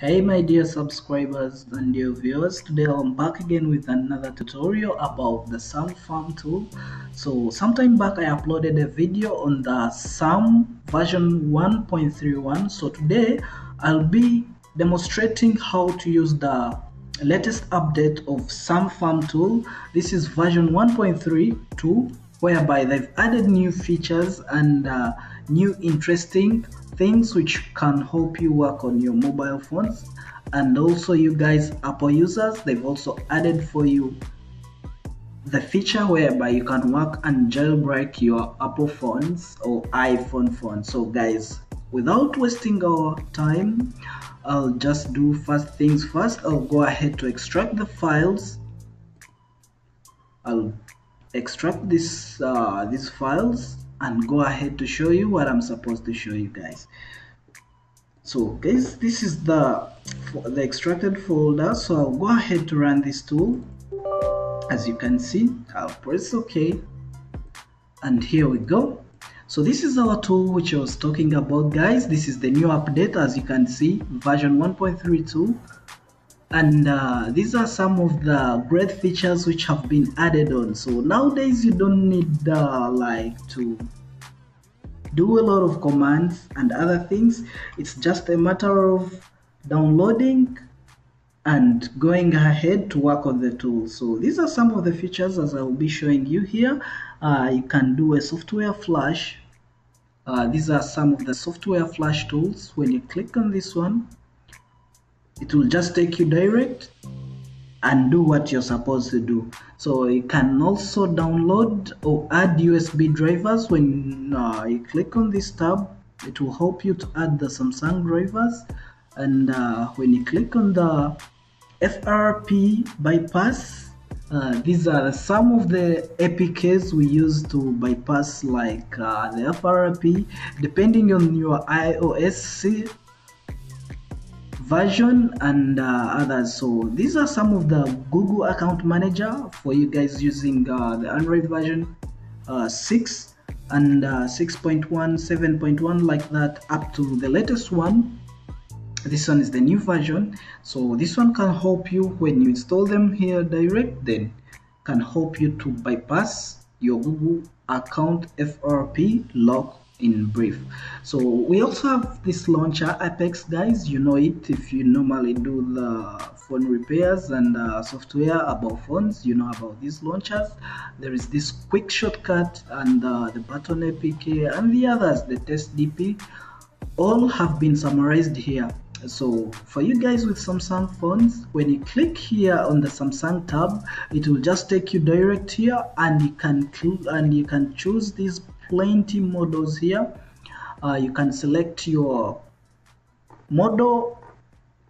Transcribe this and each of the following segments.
Hey my dear subscribers and dear viewers, today I'm back again with another tutorial about the SAM farm tool. So sometime back I uploaded a video on the SAM version 1.31. So today I'll be demonstrating how to use the latest update of SAM farm tool. This is version 1.32 whereby they've added new features and uh, new interesting things which can help you work on your mobile phones. And also you guys apple users they've also added for you the feature whereby you can work and jailbreak your apple phones or iphone phones. So guys without wasting our time i'll just do first things first. I'll go ahead to extract the files. I'll extract this uh, these files and go ahead to show you what I'm supposed to show you guys. So guys this is the the extracted folder. So I'll go ahead to run this tool. As you can see I'll press OK and here we go. So this is our tool which I was talking about guys. This is the new update as you can see version 1.32 and uh, these are some of the great features which have been added on. So nowadays you don't need uh, like to do a lot of commands and other things. It's just a matter of downloading and going ahead to work on the tool. So these are some of the features as I will be showing you here. Uh, you can do a software flash. Uh, these are some of the software flash tools. When you click on this one it will just take you direct and do what you're supposed to do. So you can also download or add usb drivers. When uh, you click on this tab it will help you to add the samsung drivers. And uh, when you click on the frp bypass uh, these are some of the APKs we use to bypass like uh, the FRP depending on your iOS version and uh, others. So these are some of the google account manager for you guys using uh, the android version uh, 6 and uh, 6.1 7.1 like that up to the latest one. This one is the new version. So this one can help you when you install them here direct then can help you to bypass your google account frp lock in brief. So we also have this launcher apex guys. You know it if you normally do the phone repairs and uh, software about phones. You know about these launchers. There is this quick shortcut and uh, the button apk and the others the test dp all have been summarized here. So for you guys with samsung phones when you click here on the samsung tab it will just take you direct here and you can and you can choose these plenty models here. Uh, you can select your model.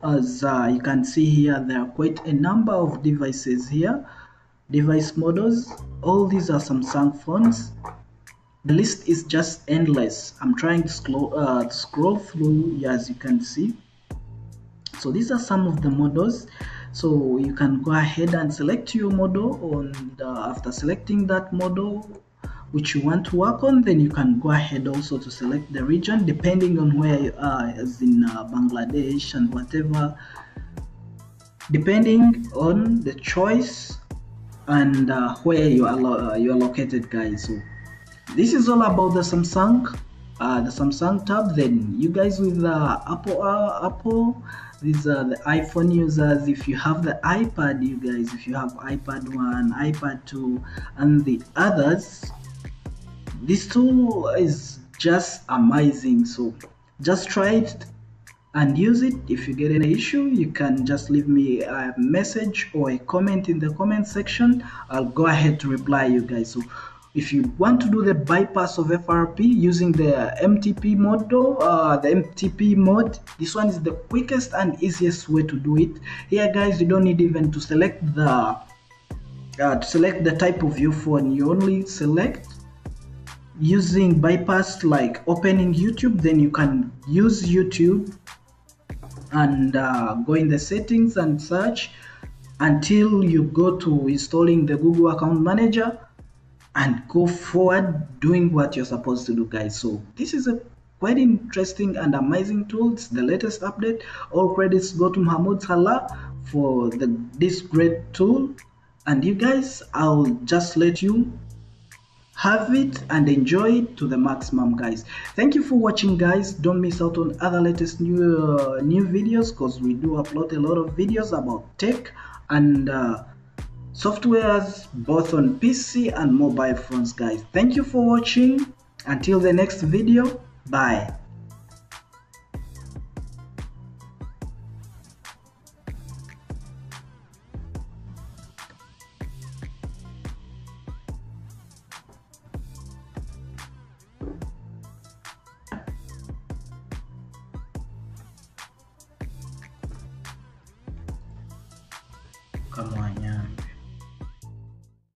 As uh, you can see here there are quite a number of devices here. Device models all these are samsung phones. The list is just endless. I'm trying to scroll, uh, scroll through as you can see. So these are some of the models. So you can go ahead and select your model and uh, after selecting that model which you want to work on then you can go ahead also to select the region depending on where you are as in uh, Bangladesh and whatever. Depending on the choice and uh, where you are uh, you are located guys. So this is all about the Samsung uh, the Samsung tab. Then you guys with the Apple uh, Apple these are the iPhone users. If you have the iPad you guys if you have iPad 1 iPad 2 and the others this tool is just amazing so just try it and use it if you get an issue you can just leave me a message or a comment in the comment section i'll go ahead to reply you guys so if you want to do the bypass of FRP using the MTP model, uh, the MTP mode, this one is the quickest and easiest way to do it. Here guys, you don't need even to select the uh, to select the type of your phone. You only select using bypass like opening YouTube then you can use YouTube and uh, go in the settings and search until you go to installing the Google account manager and go forward doing what you're supposed to do guys. So this is a quite interesting and amazing tools. The latest update all credits go to mahmoud salah for the this great tool. And you guys i'll just let you have it and enjoy it to the maximum guys. Thank you for watching guys. Don't miss out on other latest new uh, new videos because we do upload a lot of videos about tech and uh, softwares both on pc and mobile phones guys. Thank you for watching. Until the next video bye